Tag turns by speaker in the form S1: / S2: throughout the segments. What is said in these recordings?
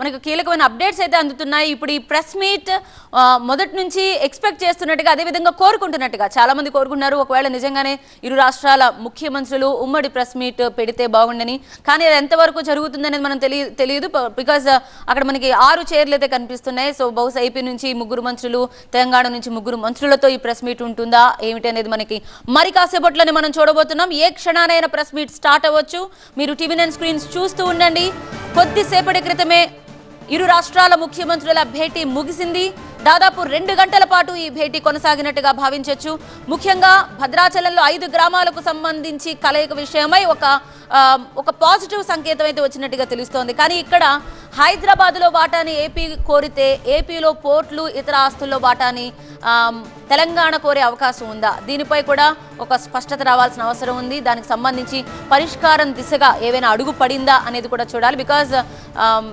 S1: మనకు కీలకమైన అప్డేట్స్ అయితే అందుతున్నాయి. ఇప్పుడు ఈ ప్రెస్ మీట్ మొదటి నుంచి ఎక్స్పెక్ట్ చేస్తున్నట్టుగా అదేవిధంగా కోరుకుంటున్నట్టుగా చాలా మంది కోరుకున్నారు. ఒకవేళ నిజంగానే ఇరు రాష్ట్రాల ముఖ్యమంత్రులు ఉమ్మడి ప్రెస్ మీట్ పెడితే బాగుండని. కానీ అది ఎంతవరకు జరుగుతుందనేది మనం తెలియ తెలియదు. బికాజ్ అక్కడ మనకి ఆరు చైర్లు అయితే కనిపిస్తున్నాయి. సో బహుశా ఏపీ నుంచి ముగ్గురు మంత్రులు తెలంగాణ నుంచి ముగ్గురు మంత్రులతో ఈ ప్రెస్ మీట్ ఉంటుందా ఏమిటి అనేది మనకి మరి కాసేపట్లోనే మనం చూడబోతున్నాం. ఏ క్షణానైనా ప్రెస్ మీట్ స్టార్ట్ అవ్వచ్చు. మీరు టీవీ నైన్ స్క్రీన్స్ చూస్తూ ఉండండి. కొద్దిసేపటి క్రితమే ఇరు రాష్ట్రాల ముఖ్యమంత్రుల భేటీ ముగిసింది. దాదాపు రెండు గంటల పాటు ఈ భేటీ కొనసాగినట్టుగా భావించవచ్చు ముఖ్యంగా భద్రాచలంలో ఐదు గ్రామాలకు సంబంధించి కలయిక విషయమై ఒక ఒక పాజిటివ్ సంకేతం అయితే వచ్చినట్టుగా తెలుస్తోంది. కానీ ఇక్కడ హైదరాబాద్లో వాటాని ఏపీ కోరితే ఏపీలో పోర్ట్లు ఇతర ఆస్తుల్లో వాటాని తెలంగాణ కోరే అవకాశం ఉందా? దీనిపై కూడా ఒక స్పష్టత రావాల్సిన అవసరం ఉంది. దానికి సంబంధించి పరిష్కారం దిశగా ఏవైనా అడుగు పడిందా అనేది కూడా చూడాలి. బికాజ్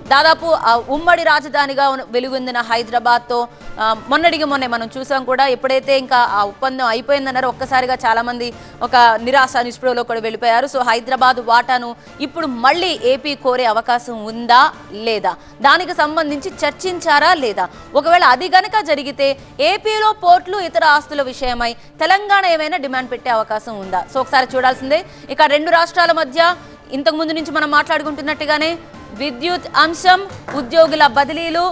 S1: దాదాపు ఉమ్మడి రాజధానిగా వెలుగొందిన హైదరాబాద్తో ఆ, మొన్నటికి మొన్నే మనం చూసాం కూడా ఎప్పుడైతే ఇంకా ఆ ఒప్పందం అయిపోయిందన్నారో ఒక్కసారిగా చాలామంది ఒక నిరాశ నిస్పృహలో కూడా వెళ్ళిపోయారు. సో హైదరాబాద్ వాటాను ఇప్పుడు మళ్ళీ ఏపీ కోరే అవకాశం ఉందా లేదా? దానికి సంబంధించి చర్చించారా లేదా? ఒకవేళ అది గనక జరిగితే ఏపీ ఏపీలో పోర్ట్లు ఇతర ఆస్తుల విషయమై తెలంగాణ ఏమైనా డిమాండ్ పెట్టే అవకాశం ఉందా? సో ఒకసారి చూడాల్సిందే. ఇక రెండు రాష్ట్రాల మధ్య ఇంతకుముందు నుంచి మనం మాట్లాడుకుంటున్నట్టుగానే విద్యుత్ అంశం ఉద్యోగుల బదిలీలు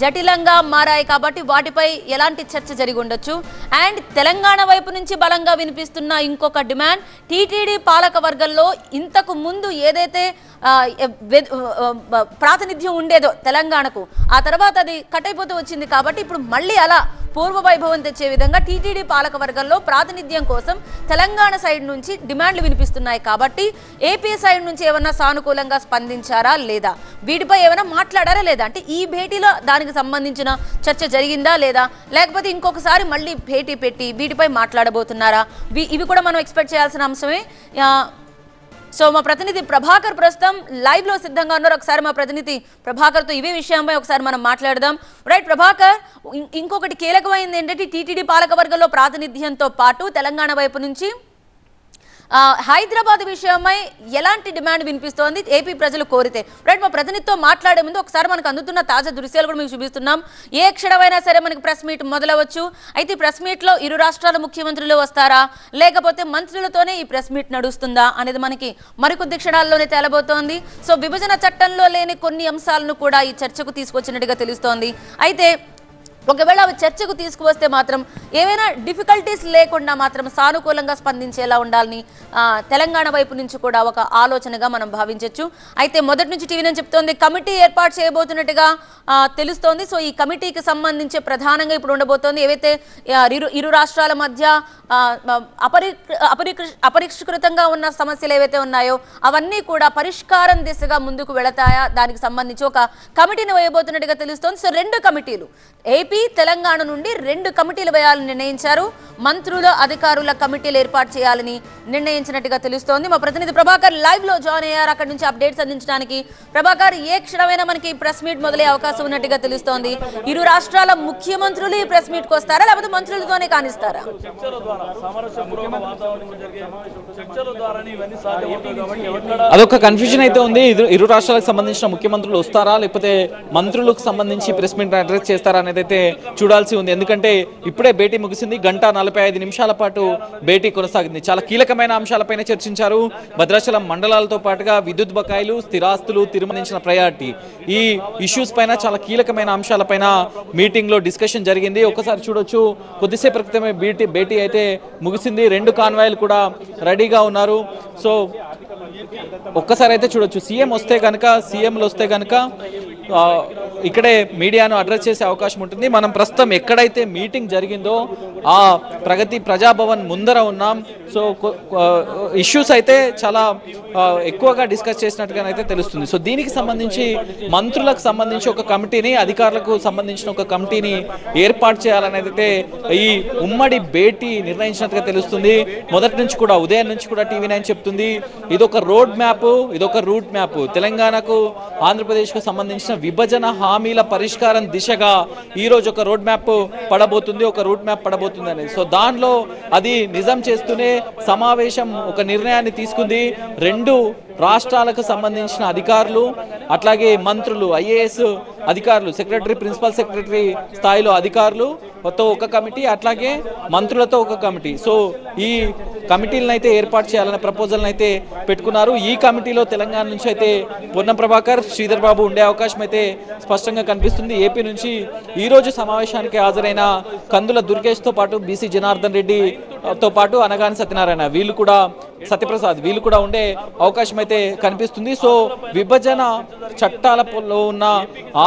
S1: జటిలంగా మారాయి కాబట్టి వాటిపై ఎలాంటి చర్చ జరిగి ఉండొచ్చు? అండ్ తెలంగాణ వైపు నుంచి బలంగా వినిపిస్తున్న ఇంకొక డిమాండ్ టీటీడీ పాలక వర్గంలో ఇంతకు ముందు ఏదైతే ప్రాతినిధ్యం ఉండేదో తెలంగాణకు ఆ తర్వాత అది కట్ అయిపోతూ వచ్చింది కాబట్టి ఇప్పుడు మళ్ళీ అలా పూర్వ వైభవం తెచ్చే విధంగా టీటీడీ పాలక వర్గంలో ప్రాతినిధ్యం కోసం తెలంగాణ సైడ్ నుంచి డిమాండ్లు వినిపిస్తున్నాయి కాబట్టి ఏపీ సైడ్ నుంచి ఏమన్నా సానుకూలంగా స్పందించారా లేదా? వీటిపై ఏమైనా మాట్లాడారా లేదా? అంటే ఈ భేటీలో దానికి సంబంధించిన చర్చ జరిగిందా లేదా? లేకపోతే ఇంకొకసారి మళ్ళీ భేటీ పెట్టి వీటిపై మాట్లాడబోతున్నారా? ఇవి కూడా మనం ఎక్స్పెక్ట్ చేయాల్సిన అంశమే. సో మా ప్రతినిధి ప్రభాకర్ ప్రస్తుతం లైవ్లో సిద్ధంగా ఉన్నారు. ఒకసారి మా ప్రతినిధి ప్రభాకర్తో ఇవే విషయంపై ఒకసారి మనం మాట్లాడదాం. రైట్ ప్రభాకర్ ఇంకొకటి కీలకమైంది ఏంటంటే టీటీడీ పాలకవర్గంలో ప్రాతినిధ్యంతో పాటు తెలంగాణ వైపు నుంచి హైదరాబాద్ విషయమై ఎలాంటి డిమాండ్ వినిపిస్తోంది? ఏపీ ప్రజలు కోరితే. రైట్ మా ప్రతినిధితో మాట్లాడే ముందు ఒకసారి మనకు అందుతున్న తాజా దృశ్యాలు కూడా మీకు చూపిస్తున్నాం. ఏ క్షణమైనా సరే మనకి ప్రెస్ మీట్ మొదలవచ్చు. అయితే ప్రెస్ మీట్లో ఇరు రాష్ట్రాల ముఖ్యమంత్రులు వస్తారా? లేకపోతే మంత్రులతోనే ఈ ప్రెస్ మీట్ నడుస్తుందా అనేది మనకి మరికొద్ది క్షణాల్లోనే తేలబోతోంది. సో విభజన చట్టంలో లేని కొన్ని అంశాలను కూడా ఈ చర్చకు తీసుకొచ్చినట్టుగా తెలుస్తోంది. అయితే ఒకవేళ అవి చర్చకు తీసుకువస్తే మాత్రం ఏవైనా డిఫికల్టీస్ లేకుండా మాత్రం సానుకూలంగా స్పందించేలా ఉండాలని తెలంగాణ వైపు నుంచి కూడా ఒక ఆలోచనగా మనం భావించవచ్చు అయితే మొదటి నుంచి టీవీ నేను చెప్తోంది కమిటీ ఏర్పాటు చేయబోతున్నట్టుగా తెలుస్తోంది. సో ఈ కమిటీకి సంబంధించి ప్రధానంగా ఇప్పుడు ఉండబోతోంది ఏవైతే ఇరు ఇరు రాష్ట్రాల మధ్య అపరి అపరికృ- అపరిష్కృతంగా ఉన్న సమస్యలు ఏవైతే ఉన్నాయో అవన్నీ కూడా పరిష్కారం దిశగా ముందుకు వెళతాయా? దానికి సంబంధించి ఒక కమిటీని వేయబోతున్నట్టుగా తెలుస్తోంది. సో రెండు కమిటీలు ఏపీ తెలంగాణ నుండి రెండు కమిటీలు వేయాలని నిర్ణయించారు. మంత్రుల అధికారుల కమిటీలు ఏర్పాటు చేయాలని నిర్ణయించినట్టుగా తెలుస్తోంది. మా ప్రతినిధి ప్రభాకర్ లైవ్లో జాయిన్ అయ్యారు. అక్కడ నుంచి అప్డేట్స్ అందించడానికి ప్రభాకర్ ఏ క్షణమైనా మనకి ప్రెస్ మీట్ మొదలయ్యే అవకాశం ఉన్నట్టుగా తెలుస్తోంది. ఇరు రాష్ట్రాల ముఖ్యమంత్రులు ఈ ప్రెస్ మీట్కు వస్తారా? లేకపోతే మంత్రులతోనే కానిస్తారా?
S2: అదొక కన్ఫ్యూజన్ అయితే ఉంది. ఇరు ఇరు రాష్ట్రాలకు సంబంధించిన ముఖ్యమంత్రులు వస్తారా? లేకపోతే మంత్రులకు సంబంధించి ప్రెస్ మీట్ అడ్రస్ చేస్తారా అనేది అయితే చూడాల్సి ఉంది. ఎందుకంటే ఇప్పుడే భేటీ ముగిసింది. గంట నలభై ఐదు నిమిషాల పాటు భేటీ కొనసాగింది. చాలా కీలకమైన అంశాలపైన చర్చించారు. భద్రాచలం మండలాలతో పాటుగా విద్యుత్ బకాయిలు స్థిరాస్తులు తీర్మానించిన ప్రయారిటీ. ఈ ఇష్యూస్ పైన చాలా కీలకమైన అంశాలపైన మీటింగ్లో డిస్కషన్ జరిగింది. ఒకసారి చూడొచ్చు. కొద్దిసేపు క్రితమే భేటీ భేటీ అయితే ముగిసింది. రెండు కాన్వాయిలు కూడా రెడీగా ఉన్నారు. సో ఒక్కసారి అయితే చూడొచ్చు. సీఎం వస్తే కనుక సీఎంలు వస్తే కనుక ఇక్కడే మీడియాను అడ్రస్ చేసే అవకాశం ఉంటుంది. మనం ప్రస్తుతం ఎక్కడైతే మీటింగ్ జరిగిందో ఆ ప్రగతి ప్రజాభవన్ ముందర ఉన్నాం. సో ఇష్యూస్ అయితే చాలా ఎక్కువగా డిస్కస్ చేసినట్టుగానైతే తెలుస్తుంది. సో దీనికి సంబంధించి మంత్రులకు సంబంధించి ఒక కమిటీని అధికారులకు సంబంధించిన ఒక కమిటీని ఏర్పాటు చేయాలనేది అయితే ఈ ఉమ్మడి భేటీ నిర్ణయించినట్టుగా తెలుస్తుంది. మొదటి నుంచి కూడా ఉదయం నుంచి కూడా టీవీ నైన్ చెప్తుంది. ఇదొక రోడ్ మ్యాప్ ఇదొక రూట్ మ్యాప్. తెలంగాణకు ఆంధ్రప్రదేశ్కు సంబంధించిన విభజన హామీల పరిష్కారం దిశగా ఈరోజు ఒక రోడ్ మ్యాప్ పడబోతుంది ఒక రూట్ మ్యాప్ పడబోతుంది అనేది సో దానిలో అది నిజం చేస్తూనే సమావేశం ఒక నిర్ణయాన్ని తీసుకుంది. రెండు రాష్ట్రాలకు సంబంధించిన అధికారులు అట్లాగే మంత్రులు ఐఏఎస్ అధికారులు సెక్రటరీ ప్రిన్సిపల్ సెక్రటరీ స్థాయిలో అధికారులు మొత్తం ఒక కమిటీ అట్లాగే మంత్రులతో ఒక కమిటీ. సో ఈ కమిటీలను అయితే ఏర్పాటు చేయాలనే ప్రపోజల్ని అయితే పెట్టుకున్నారు. ఈ కమిటీలో తెలంగాణ నుంచి అయితే పొన్నం ప్రభాకర్ శ్రీధర్ బాబు ఉండే అవకాశం అయితే స్పష్టంగా కనిపిస్తుంది. ఏపీ నుంచి ఈరోజు సమావేశానికి హాజరైన కందుల దుర్గేష్తో పాటు బీసీ జనార్దన్ రెడ్డితో పాటు అనగాని సత్యనారాయణ. వీళ్ళు కూడా సత్యప్రసాద్ వీళ్ళు కూడా ఉండే అవకాశం అయితే కనిపిస్తుంది. సో విభజన చట్టాలలో ఉన్న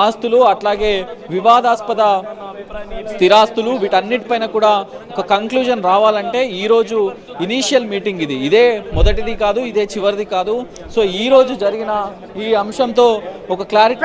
S2: ఆస్తులు అట్లాగే వివాదాస్పద స్థిరాస్తులు వీటన్నిటిపైన కూడా ఒక కంక్లూజన్ రావాలంటే ఈరోజు ఇనీషియల్ మీటింగ్ ఇది. ఇదే మొదటిది కాదు ఇదే చివరిది కాదు. సో ఈ రోజు జరిగిన ఈ అంశంతో ఒక క్లారిటీ